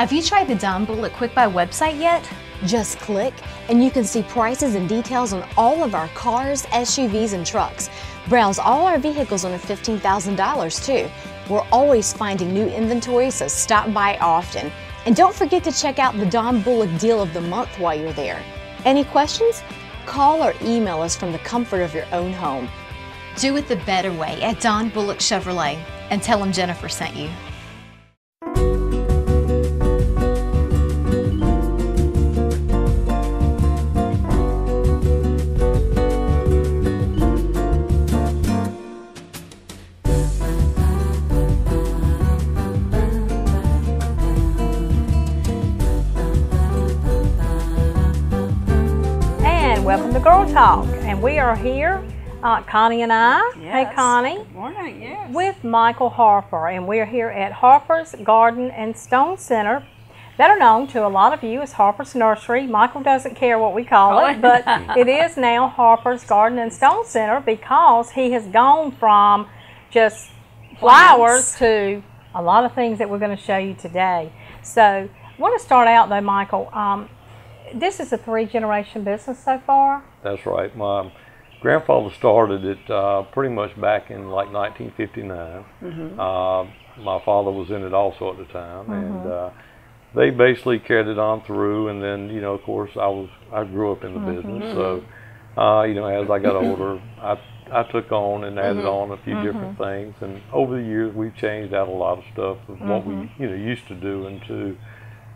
Have you tried the Don Bullock Quick Buy website yet? Just click and you can see prices and details on all of our cars, SUVs, and trucks. Browse all our vehicles under $15,000 too. We're always finding new inventory, so stop by often. And don't forget to check out the Don Bullock Deal of the Month while you're there. Any questions? Call or email us from the comfort of your own home. Do it the better way at Don Bullock Chevrolet and tell them Jennifer sent you. To Girl Talk. And we are here, uh, Connie and I. Hey, Connie. Good morning, yes. With Michael Harper. And we're here at Harper's Garden and Stone Center, better known to a lot of you as Harper's Nursery. Michael doesn't care what we call it, but it is now Harper's Garden and Stone Center because he has gone from just flowers to a lot of things that we're going to show you today. So, I want to start out though, Michael. Um, this is a three generation business so far. That's right. My grandfather started it uh, pretty much back in like 1959. Uh, my father was in it also at the time, and uh, they basically carried it on through. And then, you know, of course, I was I grew up in the business, so uh, you know, as I got older, I I took on and added on a few different things, and over the years we've changed out a lot of stuff of what we you know used to do into.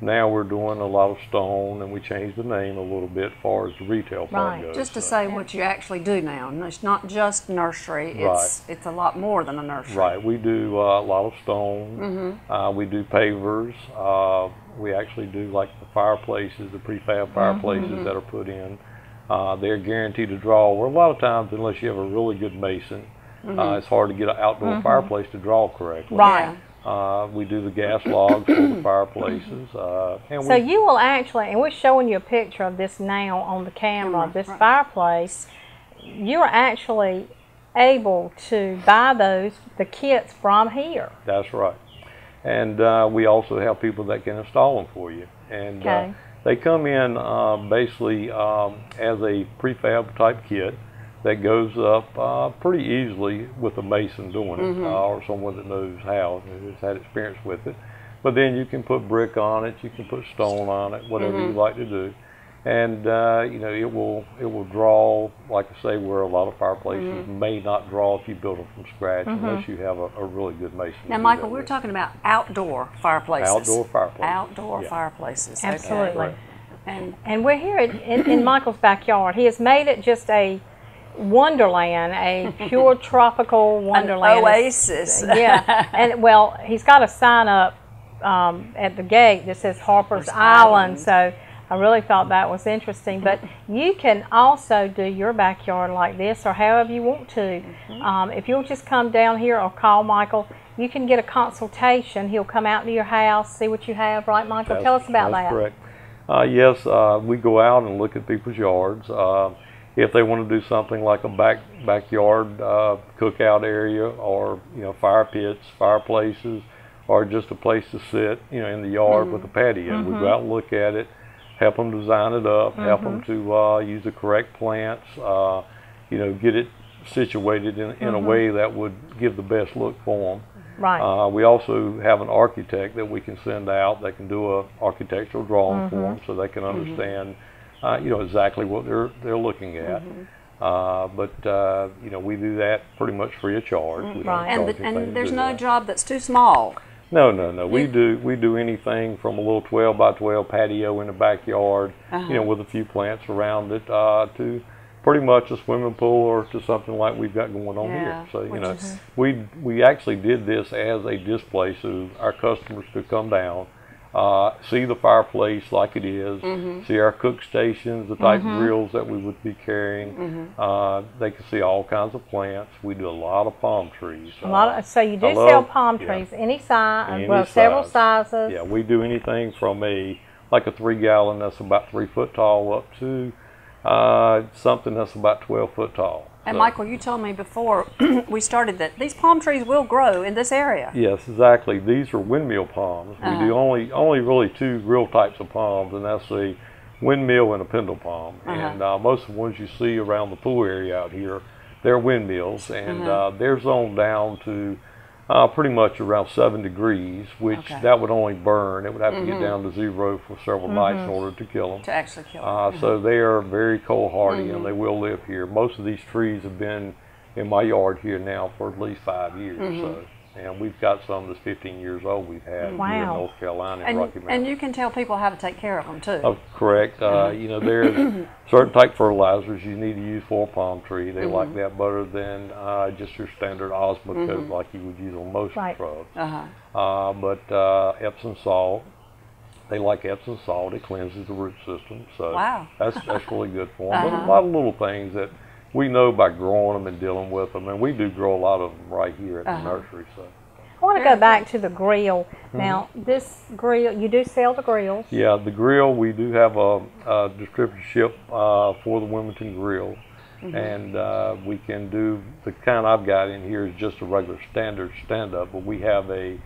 Now we're doing a lot of stone, and we changed the name a little bit as far as the retail part Right. goes. Just to so- say what you actually do now. It's not just nursery. It's it's a lot more than a nursery. Right, we do uh, a lot of stone. Uh, we do pavers. Uh, we actually do like the fireplaces, the prefab fireplaces that are put in. Uh, they're guaranteed to draw. Where a lot of times, unless you have a really good mason, uh, it's hard to get an outdoor fireplace to draw correctly. Right. Uh, we do the gas logs for the fireplaces. Uh, and So we, you will actually, and we're showing you a picture of this now on the camera, this right. fireplace. You're actually able to buy those, the kits from here. That's right. And uh, we also have people that can install them for you. And Okay. uh, they come in uh, basically um, as a prefab type kit that goes up uh, pretty easily with a mason doing it uh, or someone that knows how and has had experience with it. But then you can put brick on it, you can put stone on it, whatever you like to do. And uh, you know it will it will draw like I say where a lot of fireplaces may not draw if you build them from scratch unless you have a, a really good mason. Now, Michael, we're with. talking about outdoor fireplaces. Outdoor fireplaces. Outdoor Yeah. fireplaces. okay. Absolutely. Right. And And we're here in, in, in Michael's backyard. He has made it just a wonderland, a pure tropical an wonderland. oasis. yeah, and well, he's got a sign up um, at the gate that says Harper's Harper's Island. Island. So I really thought that was interesting. But you can also do your backyard like this, or however you want to. Mm-hmm. Um, if you'll just come down here or call Michael, you can get a consultation. He'll come out to your house, see what you have. Right, Michael? Tell us about that's that. correct. Uh, yes, uh, we go out and look at people's yards. Uh, if they want to do something like a back backyard uh, cookout area, or you know fire pits, fireplaces, or just a place to sit, you know, in the yard with a patio, we go out and look at it, help them design it up, help them to uh, use the correct plants, uh, you know, get it situated in, in a way that would give the best look for them. Right. Uh, we also have an architect that we can send out that can do a architectural drawing for them, so they can understand, uh, you know, exactly what they're they're looking at. Uh, but uh, you know, we do that pretty much free of charge. Don't Right. and, the, and there's no that. job that's too small. No, no, no. We do we do anything from a little 12 by 12 patio in the backyard, you know, with a few plants around it, uh, to pretty much a swimming pool or to something like we've got going on Yeah, here. So you which know, is- we we actually did this as a display so our customers could come down. Uh, see the fireplace like it is, see our cook stations, the type of grills that we would be carrying. Uh, they can see all kinds of plants. We do a lot of palm trees. A lot of, so you do I sell love- palm yeah. trees, any size, Any well, several sizes. Yeah, we do anything from a like a three gallon that's about three foot tall up to uh, something that's about twelve foot tall. And So- Michael, you told me before we started that these palm trees will grow in this area. Yes, exactly. These are windmill palms. We Uh-huh. do only only really two real types of palms, and that's a windmill and a pindo palm. Uh-huh. And uh, most of the ones you see around the pool area out here, they're windmills, and Uh-huh. uh, they're zoned down to uh, pretty much around seven degrees, which Okay. that would only burn. It would have to get mm-hmm. down to zero for several mm-hmm. nights in order to kill them. To actually kill. them. Uh, so mm-hmm. they are very cold hardy and they will live here. Most of these trees have been in my yard here now for at least five years. So, and we've got some that's 15 years old. We've had here in North Carolina and, and, Rocky Mount. and you can tell people how to take care of them too. Oh, correct. Uh, you know, there's certain type fertilizers you need to use for a palm tree. They like that better than uh, just your standard Osmocote like you would use on most Right. shrubs. Uh-huh. Uh, but uh, Epsom salt, they like Epsom salt. It cleanses the root system. So Wow. that's that's really good for them. But a lot of little things that we know by growing them and dealing with them, and we do grow a lot of them right here at the nursery. So I want to go back to the grill. Now, this grill, you do sell the grills. yeah, the grill we do have a, a distributorship uh, for the Wilmington Grill. And uh, we can do the kind I've got in here is just a regular standard stand up, but we have a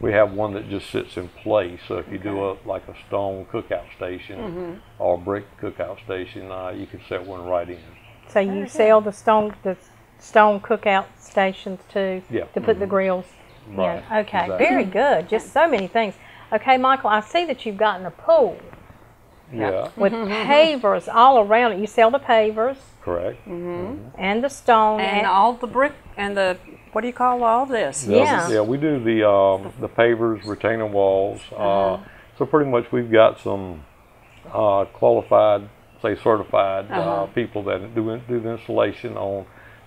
we have one that just sits in place. So if you do a like a stone cookout station or a brick cookout station, uh, you can set one right in. So you sell the stone the stone cookout stations too Yeah. to put the grills Right, in. Okay, exactly. very good. Just so many things. Okay, Michael, I see that you've gotten a pool Yeah, with pavers all around it. You sell the pavers correct. Mm-hmm. and the stone and all the brick and the what do you call all this? Yeah. Yeah, we do the um, the pavers, retaining walls. uh so pretty much we've got some uh, qualified, say certified uh people that do do the installation on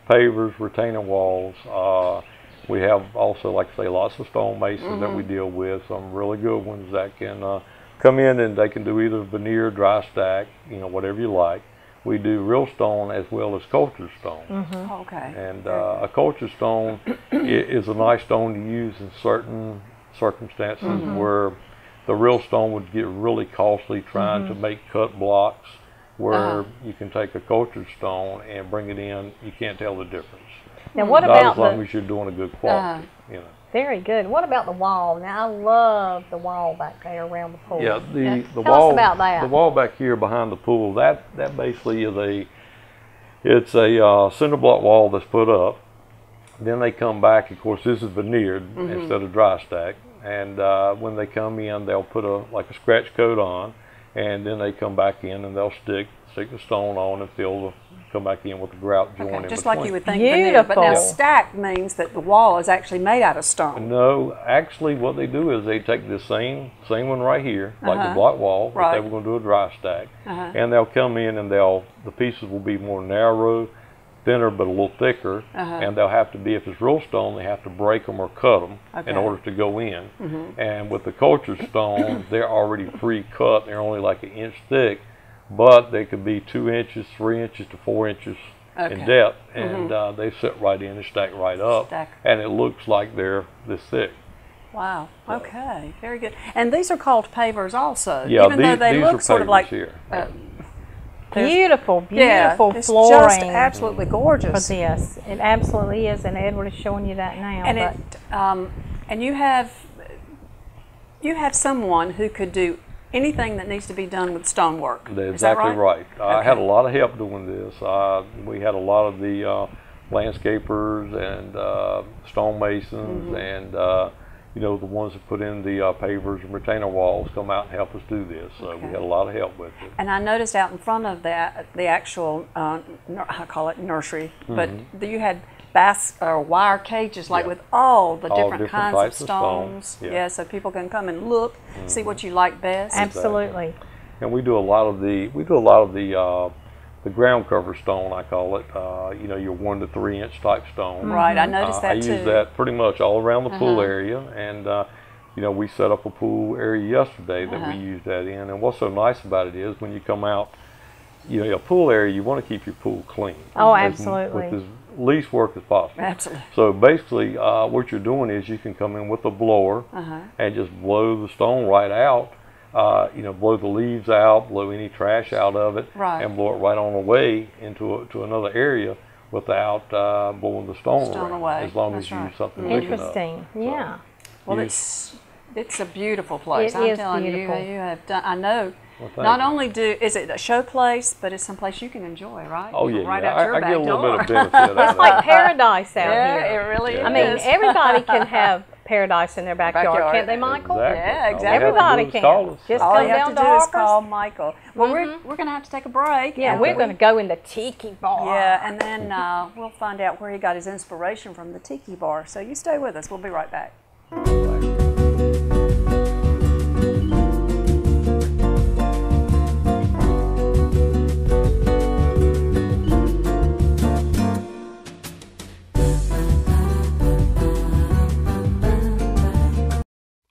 pavers, retaining walls. Uh, we have also, like I say, lots of stone masons that we deal with. Some really good ones that can uh, come in and they can do either veneer, dry stack, you know, whatever you like. We do real stone as well as cultured stone. Okay. And uh, a culture stone is a nice stone to use in certain circumstances where the real stone would get really costly trying to make cut blocks. Where you can take a cultured stone and bring it in, you can't tell the difference. Now, what Not about as long the? as you're doing a good quality, you know. Very good. What about the wall? Now, I love the wall back there around the pool. Yeah, the the Tell us wall about that. the wall back here behind the pool that that basically is a it's a uh, cinder block wall that's put up. Then they come back. Of course, this is veneered Mm-hmm. instead of dry stack. And uh, when they come in, they'll put a like a scratch coat on, and then they come back in and they'll stick stick the stone on and fill the come back in with the grout joint Okay, just between. like you would think veneer. But now stack means that the wall is actually made out of stone. No, actually, what they do is they take the same same one right here, like Uh-huh. the block wall, if they Right. were going to do a dry stack, Uh-huh. and they'll come in and they'll the pieces will be more narrow, thinner but a little thicker, Uh-huh. and they'll have to be if it's real stone, they have to break them or cut them in order to go in. Mm-hmm. And with the cultured stone, they're already pre-cut; they're only like an inch thick, but they could be two inches, three inches to four inches. Okay. In depth, and uh, they sit right in and stack right up, Stack. and it looks like they're this thick. Wow. Okay. Very good. And these are called pavers also. Yeah, even though these, they look sort of like here. uh, there's- Beautiful, yeah, beautiful it's flooring just absolutely for gorgeous. this. It absolutely is, and Edward is showing you that now. And but it, um, and you have, you have someone who could do anything that needs to be done with stonework. That's Is that exactly right. I had a lot of help doing this. Uh, we had a lot of the uh, landscapers and uh, stonemasons Mm-hmm. and uh, you know the ones that put in the uh, pavers and retainer walls come out and help us do this. So we had a lot of help with it. And I noticed out in front of that, the actual, uh, nur- I call it nursery, but you had bass or wire cages, like Mm-hmm. Yeah. with all the All different, different kinds of types of stone, stones. yeah. Mm-hmm. so people can come and look, see what you like best. absolutely. and we do a lot of the we do a lot of the uh, the ground cover stone I call it. Uh, you know your one to three inch type stone. Right, I noticed Uh, that I too. use that pretty much all around the pool Uh-huh. area, and uh, you know we set up a pool area yesterday that Uh-huh. we used that in. And what's so nice about it is when you come out, you know, a pool area, you want to keep your pool clean. Oh, as- absolutely. With as least work as possible. Absolutely. So basically, uh, what you're doing is you can come in with a blower Uh-huh. and just blow the stone right out. Uh, you know, blow the leaves out, blow any trash out of it, Right. and blow it right on away into a, to another area without uh, blowing the stone, Stone away, away. As long That's as you right. use something big enough. Interesting. Yeah. Well, it's it's a beautiful place. It I'm is telling beautiful. you, you have done. I know. thank Not you. only do is it a show place, but it's someplace you can enjoy, right? Oh yeah, right yeah. out your I, I back get a little door. bit of benefit out of It's like paradise out yeah, here. it really Yeah. I mean, everybody can have paradise in their backyard, Backyard. can't they, Michael? Exactly. Yeah, All we have to exactly. Everybody can. call us. Just All come you have down to to do is call Michael. Well, we're, we're going to have to take a break. Yeah, we're we- going to go in the tiki bar. Yeah, and then uh, we'll find out where he got his inspiration from the tiki bar. So you stay with us. We'll be right back.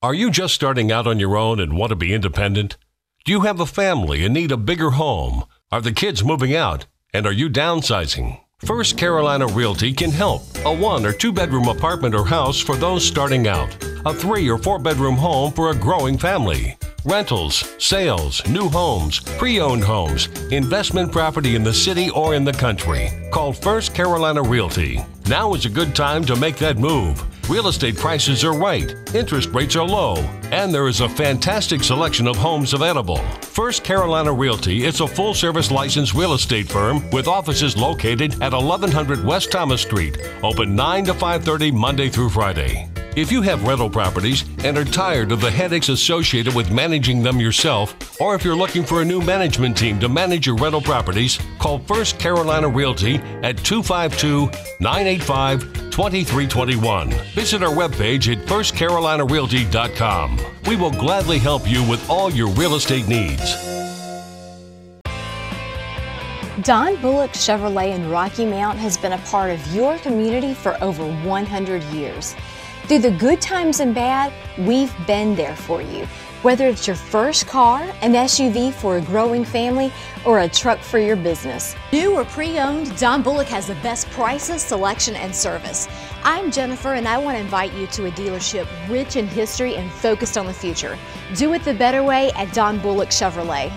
Are you just starting out on your own and want to be independent? Do you have a family and need a bigger home? Are the kids moving out? And are you downsizing? First Carolina Realty can help. A one or two bedroom apartment or house for those starting out. A three or four bedroom home for a growing family. Rentals, sales, new homes, pre owned homes, investment property in the city or in the country. Call First Carolina Realty. Now is a good time to make that move. Real estate prices are right, interest rates are low, and there is a fantastic selection of homes available. First Carolina Realty is a full service licensed real estate firm with offices located at 1100 West Thomas Street, open 9 to 5:30 Monday through Friday. If you have rental properties and are tired of the headaches associated with managing them yourself, or if you're looking for a new management team to manage your rental properties, call First Carolina Realty at 252 985 2321. Visit our webpage at firstcarolinarealty.com. We will gladly help you with all your real estate needs. Don Bullock Chevrolet in Rocky Mount has been a part of your community for over 100 years. Through the good times and bad, we've been there for you. Whether it's your first car, an SUV for a growing family, or a truck for your business. New or pre-owned, Don Bullock has the best prices, selection, and service. I'm Jennifer and I want to invite you to a dealership rich in history and focused on the future. Do it the better way at Don Bullock Chevrolet.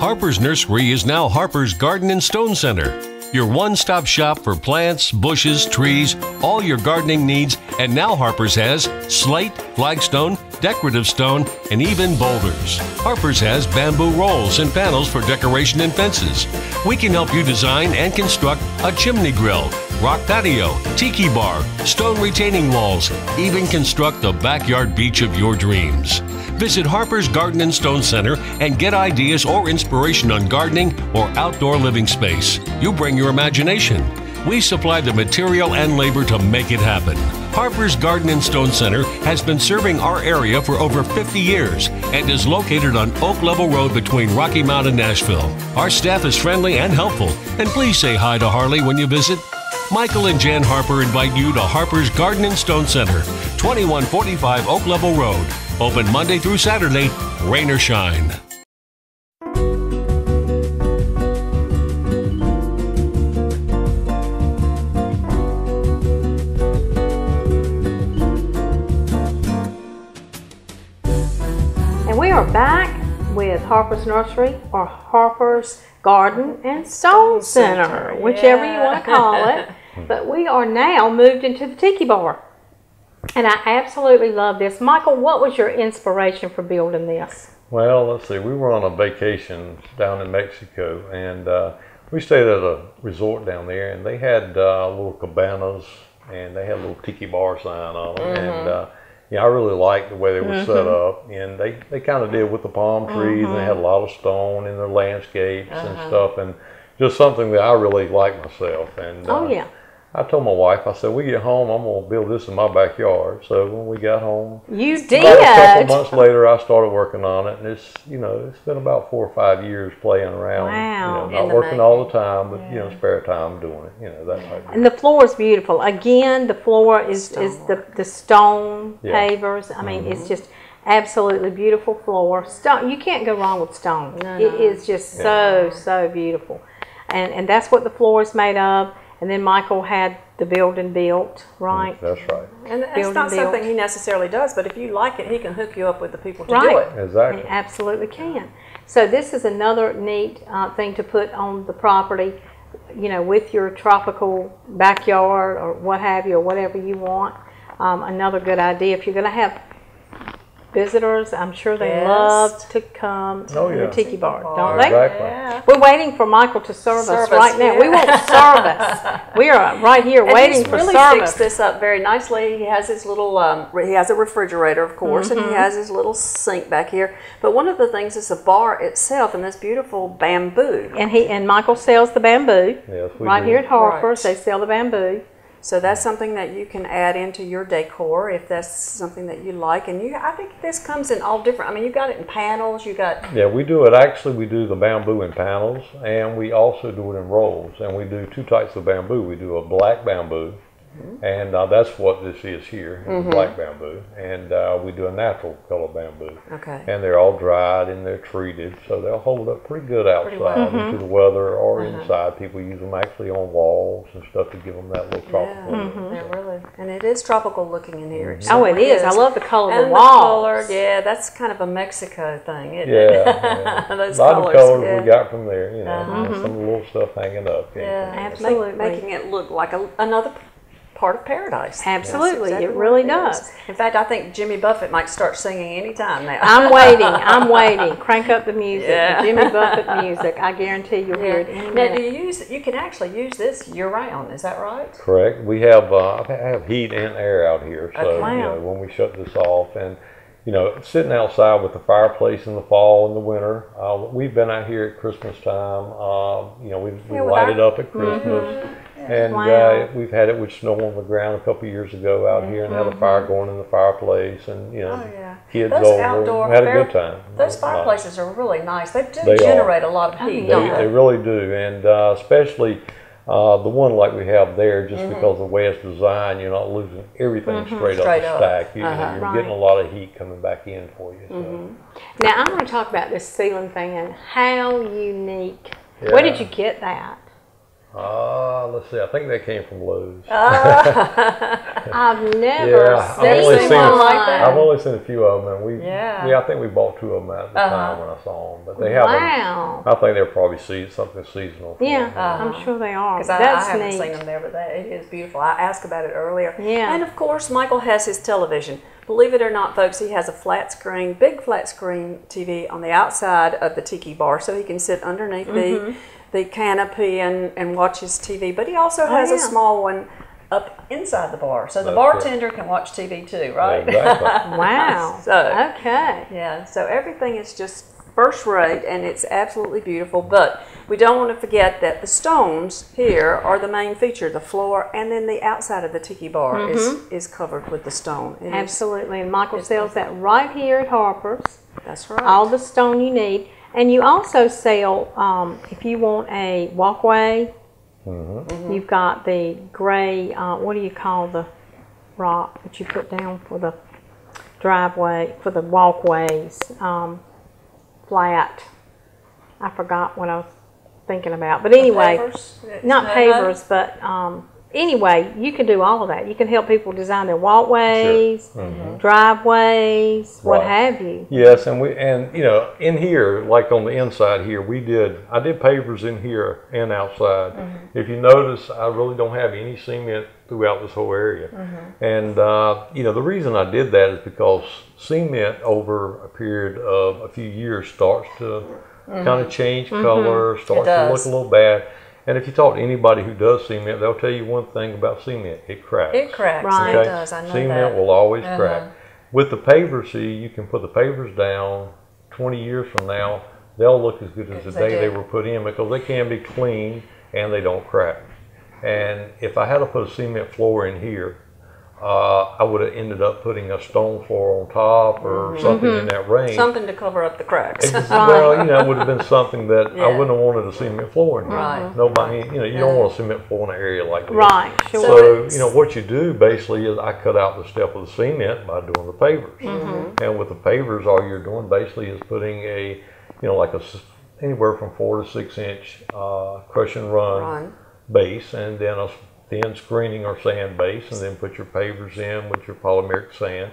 Harper's Nursery is now Harper's Garden and Stone Center. Your one stop shop for plants, bushes, trees, all your gardening needs, and now Harper's has slate, flagstone, decorative stone, and even boulders. Harper's has bamboo rolls and panels for decoration and fences. We can help you design and construct a chimney grill, rock patio, tiki bar, stone retaining walls, even construct the backyard beach of your dreams. Visit Harper's Garden and Stone Center and get ideas or inspiration on gardening or outdoor living space. You bring your imagination. We supply the material and labor to make it happen. Harper's Garden and Stone Center has been serving our area for over 50 years and is located on Oak Level Road between Rocky Mount and Nashville. Our staff is friendly and helpful, and please say hi to Harley when you visit. Michael and Jan Harper invite you to Harper's Garden and Stone Center, 2145 Oak Level Road. Open Monday through Saturday, rain or shine. And we are back with Harper's Nursery or Harper's Garden and Stone Center, whichever you want to call it. But we are now moved into the Tiki Bar. And I absolutely love this. Michael, what was your inspiration for building this? Well, let's see. We were on a vacation down in Mexico, and uh, we stayed at a resort down there, and they had uh, little cabanas, and they had a little tiki bar sign on them, and uh, yeah, I really liked the way they were set up, and they, they kind of did with the palm trees, and they had a lot of stone in their landscapes and stuff, and just something that I really like myself. And Oh, uh, yeah. I told my wife, I said, we get home, I'm gonna build this in my backyard. So when we got home, You did. about a couple did. months later, I started working on it, and it's you know it's been about four or five years playing around. Wow. You know, not the working all the time, but you know, spare time doing it. You know, that type And the floor is beautiful. Again, the floor is, is the, the stone Yeah. Mm-hmm. pavers. I mean, it's just absolutely beautiful floor. Stone, you can't go wrong with stone. It is just so, so beautiful. And, and that's what the floor is made of. And then Michael had the building built, right? That's right. And that's Build not and something he necessarily does, but if you like it, he can hook you up with the people to do Right. it. Exactly. It absolutely can. So this is another neat uh, thing to put on the property. you know, with your tropical backyard or what have you, or whatever you want. Um, another good idea. If you're going to have visitors, I'm sure they Yes. love to come to Oh, the yeah. Tiki Bar, Bar. don't they? Exactly. Yeah. We're waiting for Michael to serve, us Serve us, right now. We yeah. want service. We are right here And waiting he's for really service. fixed this up very nicely. He has his little, um, he has a refrigerator, of course, and he has his little sink back here. But one of the things is the bar itself and this beautiful bamboo. And he and Michael sells the bamboo. Yes, we right do. here at Harper's, Right. they sell the bamboo. So that's something that you can add into your decor if that's something that you like. And you, I think this comes in all different. I mean, you got it in panels. You got Yeah, we do it. Actually, we do the bamboo in panels, and we also do it in rolls. And we do two types of bamboo. We do a black bamboo, and uh, that's what this is here, is black bamboo. And uh, we do a natural color bamboo. okay. And they're all dried and they're treated, so they'll hold up pretty good outside well. into the weather or inside. People use them actually on walls and stuff to give them that little tropical. Yeah, look. yeah, really. And it is tropical looking in here. Oh, it is. I love the color of and the the walls. colored, yeah, that's kind of a Mexico thing, isn't Yeah, it? yeah. Those a lot colors. of colors yeah. we got from there, you know, Uh-huh. some little stuff hanging up. Yeah. Absolutely. Making it look like a, another p- part of paradise. That's Absolutely, exactly it really is. does. In fact, I think Jimmy Buffett might start singing anytime now. I'm waiting. I'm waiting. Crank up the music. Yeah. The Jimmy Buffett music. I guarantee you'll hear it any Now, do you use? You can actually use this year round. Is that right? Correct. We have uh, I have heat and air out here, so Okay. Wow. you know when we shut this off and you know sitting outside with the fireplace in the fall and the winter. Uh, we've been out here at Christmas time. Uh, you know we we Yeah, with light our- it up at Christmas. And Wow. uh, we've had it with snow on the ground a couple years ago out here, and had a fire going in the fireplace, and you know, Oh, yeah. kids Those over, outdoor and had a fire- good time. Those It was nice. fireplaces are really nice. They do They are. generate a lot of heat, They, don't they they? really do, and uh, especially uh, the one like we have there, just Mm-hmm. because of the way it's designed, you're not losing everything straight, Straight up up. the stack. You, Uh-huh. Mm-hmm. You're getting a lot of heat coming back in for you. So. Now I want to talk about this ceiling thing and how unique. Where did you get that? Uh, let's see. I think that came from Lowe's. I've never yeah, seen, I've only seen one a, like that. I've only seen a few of them, and we Yeah. yeah, I think we bought two of them at the Uh-huh. time when I saw them. But they have them. Wow. I think they're probably see, something seasonal. Yeah, them. I'm sure they are. Because I, I haven't neat. seen them there, but that, it is beautiful. I asked about it earlier. Yeah. And of course, Michael has his television. Believe it or not, folks, he has a flat screen, big flat screen TV on the outside of the tiki bar, so he can sit underneath Mm-hmm. the the canopy and, and watch his TV. But he also oh, has Oh, yeah. a small one up inside the bar, so the That's correct. bartender can watch TV too, right? Exactly. Wow. So- okay. Yeah, so everything is just first rate and it's absolutely beautiful. But we don't want to forget that the stones here are the main feature. The floor and then the outside of the tiki bar is, mm-hmm. is covered with the stone. It is- Absolutely. And Michael sells that right here at Harper's. that's right. All the stone you need. And you also sell, um, if you want a walkway, Mm-hmm. you've got the gray, uh, what do you call the rock that you put down for the driveway, for the walkways? Um, flat. I forgot what I was thinking about. But anyway, Pavers? not Uh-huh. pavers, but um, anyway, you can do all of that. You can help people design their walkways, mm-hmm. driveways, what have you. Yes, and we and you know in here, like on the inside here, we did. I did pavers in here and outside. Mm-hmm. If you notice, I really don't have any cement throughout this whole area. Mm-hmm. And uh, you know the reason I did that is because cement over a period of a few years starts to kind of change color, starts to look a little bad. And if you talk to anybody who does cement, they'll tell you one thing about cement: it cracks. It cracks. Right. It does. I know Cement that. will always Uh-huh. crack. With the pavers, see, you can put the pavers down 20 years from now, they'll look as good as the day they were put in because they can be clean and they don't crack. And if I had to put a cement floor in here, uh, I would have ended up putting a stone floor on top or something in that range. Mm-hmm. Something to cover up the cracks. Well, you know, it would have been something that I wouldn't have wanted a cement floor in here. Right. Nobody, you know, you don't want a cement floor in an area like that. Right, sure. So, it's- you know, what you do basically is I cut out the step of the cement by doing the pavers. Mm-hmm. And with the pavers, all you're doing basically is putting a, you know, like a anywhere from four to six inch uh, crush and run, Run. base and then a thin screening or sand base and then put your pavers in with your polymeric sand.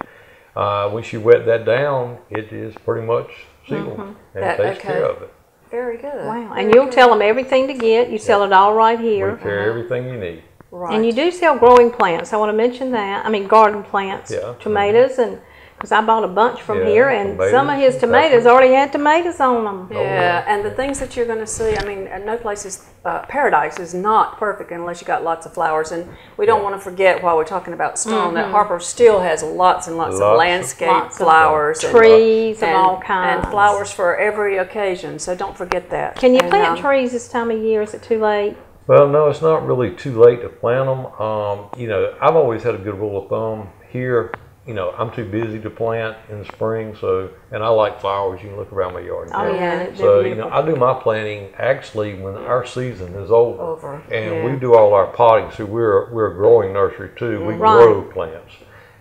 Uh, once you wet that down, it is pretty much sealed and Mm-hmm. That- takes okay. care of it. Very good. Wow. Very And you'll good. tell them everything to get. You sell it all right here. We here. carry everything you need. Right. And you do sell growing plants. I want to mention that. I mean, garden plants, Yeah. tomatoes, and because I bought a bunch from Yeah, here, and some of his tomatoes already had tomatoes on them. Yeah, and the things that you're going to see, I mean, no place is, uh, paradise is not perfect unless you got lots of flowers. And we don't want to forget while we're talking about stone that Harper still has lots and lots, Lots of of- landscape Lots of flowers. and- trees of and, all kinds. And flowers for every occasion, so don't forget that. Can you And, plant um, trees this time of year? Is it too late? Well, no, it's not really too late to plant them. Um, you know, I've always had a good rule of thumb here. You know, I'm too busy to plant in the spring, so and I like flowers. You can look around my yard. and Oh yeah, they're So you know, I do my planting actually when our season is over, Over, and yeah. we do all our potting. So we're we're a growing nursery too. We Right. grow plants,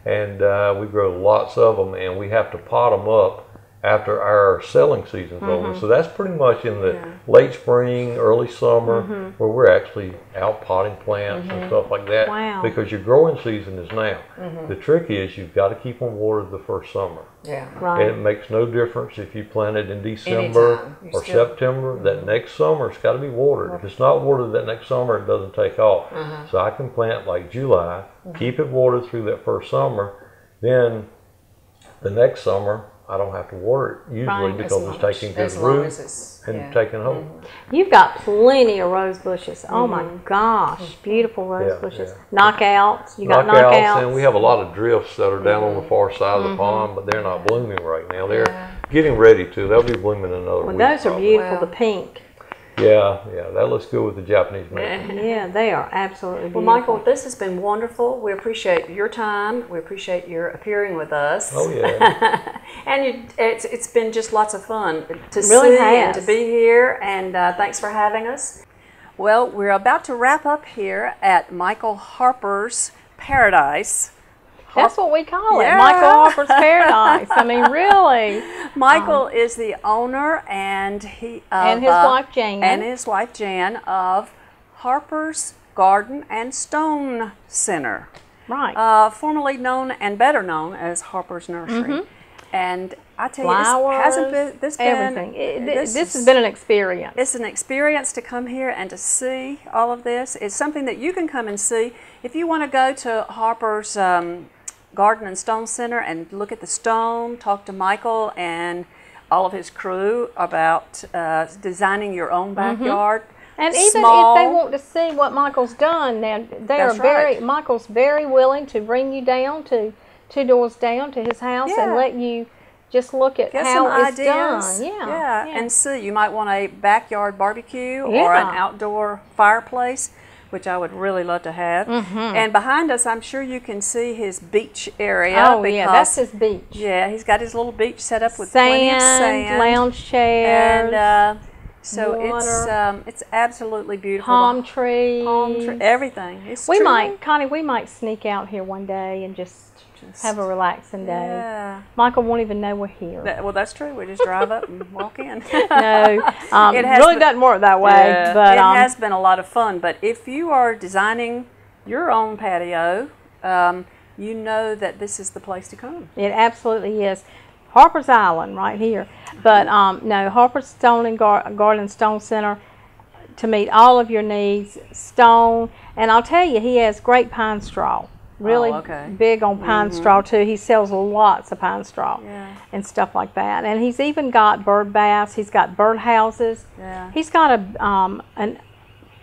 and uh, we grow lots of them, and we have to pot them up after our selling season's Mm-hmm. over. So that's pretty much in the late spring, early summer, Mm-hmm. where we're actually out potting plants and stuff like that. Wow. Because your growing season is now. Mm-hmm. The trick is you've got to keep them watered the first summer. Yeah. right. And it makes no difference if you plant it in December or still- September. That next summer, it's got to be watered. If it's not watered that next summer, it doesn't take off. So I can plant like July, keep it watered through that first summer. Then the next summer, I don't have to water it usually Right. because it's long- taking good long root and yeah. taking hold. Mm-hmm. You've got plenty of rose bushes. Oh my gosh, beautiful rose Yeah, bushes. yeah. Knockouts. You got knockouts, knockouts. and we have a lot of drifts that are down on the far side of the mm-hmm. pond, but they're not blooming right now. They're getting ready to. They'll be blooming in another well, week. those are probably. beautiful. Wow. The pink. Yeah, yeah, that looks good with the Japanese maple. Yeah, they are absolutely beautiful. Well, Michael, this has been wonderful. We appreciate your time. We appreciate your appearing with us. Oh yeah, And you, it's, it's been just lots of fun to really see and to be here, and uh, thanks for having us. Well, we're about to wrap up here at Michael Harper's Paradise. That's what we call it. Yeah. Michael Harper's Paradise. I mean, really. Michael is the owner and he of, Um, And his uh, wife, Jan. and his wife Jan of Harper's Garden and Stone Center. Right. uh, formerly known and better known as Harper's Nursery. And I tell you, Mm-hmm. This hasn't been this everything. been It- this this has been an experience. it's an experience to come here and to see all of this. It's something that you can come and see if you want to go to Harper's um, Garden and Stone Center and look at the stone. Talk to Michael and all of his crew about uh, designing your own backyard. Mm-hmm. And even Small. if they want to see what Michael's done, now they That's are very right. Michael's very willing to bring you down to two doors down to his house and let you just look at Get how it's ideas. done. Yeah, yeah, and see. You might want a backyard barbecue or an outdoor fireplace, which I would really love to have. Mm-hmm. And behind us, I'm sure you can see his beach area. oh yeah, that's his beach. Yeah, he's got his little beach set up with plenty of Sand, sand, lounge chairs, and uh, so it's um, it's absolutely beautiful. palm trees. palm tree, everything. It's We truly- might, Connie, we might sneak out here one day and just, have a relaxing day. Yeah. Michael won't even know we're here. That- well, that's true. We just drive up and walk in. no, um, It really been- doesn't work that way. Yeah, but it um, has been a lot of fun. But if you are designing your own patio, um, you know that this is the place to come. It absolutely is. Harper's Island right here. But um, no, Harper's Stone and Gar- Garden Stone Center to meet all of your needs. Stone, and I'll tell you, he has great pine straw. Really Oh, okay. Mm-hmm. big on pine straw too. He sells lots of pine straw Yeah. and stuff like that. And he's even got bird baths. He's got bird houses. Yeah. He's got a um, an,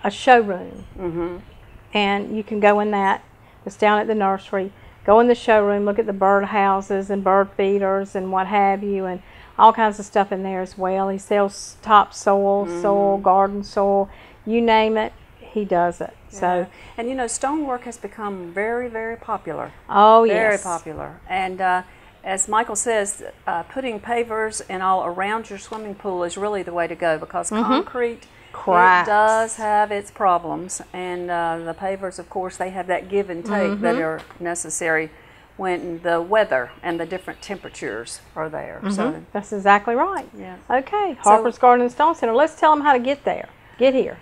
a showroom, Mm-hmm. and you can go in that. It's down at the nursery. Go in the showroom, look at the bird houses and bird feeders and what have you, and all kinds of stuff in there as well. He sells topsoil, soil, Mm-hmm. garden soil, you name it, he does it. So, And you know, stonework has become very, very popular. oh Very yes, very popular. And uh, as Michael says, uh, putting pavers and all around your swimming pool is really the way to go because concrete Mm-hmm. Cracks. it does have its problems, and uh, the pavers, of course, they have that give and take that Mm-hmm. are necessary when the weather and the different temperatures are there. So that's exactly right. yeah. Okay, Harper's Garden and Stone Center. Let's tell them how to get there. Get here.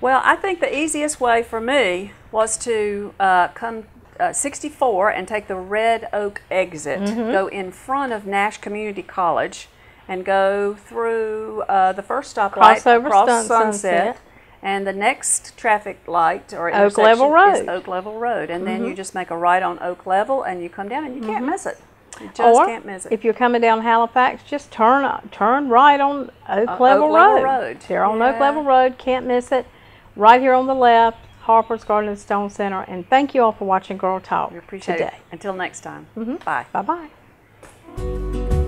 Well, I think the easiest way for me was to uh, come uh, 64 and take the Red Oak exit, Mm-hmm. go in front of Nash Community College, and go through uh, the first stoplight Cross over across Stun- Sunset, Sunset. and the next traffic light or Oak Level intersection is Road. Oak Level Road, and then you just make a right on Oak Level, and you come down, and you can't miss it. You just or can't miss it. if you're coming down Halifax, just turn turn right on Oak Uh, Level Oak Level Road. Road. They're on Oak Level Road. Can't miss it. Right here on the left, Harper's Garden and Stone Center. And thank you all for watching Girl Talk we appreciate today. it. Until next time. Mm-hmm. Bye. Bye bye.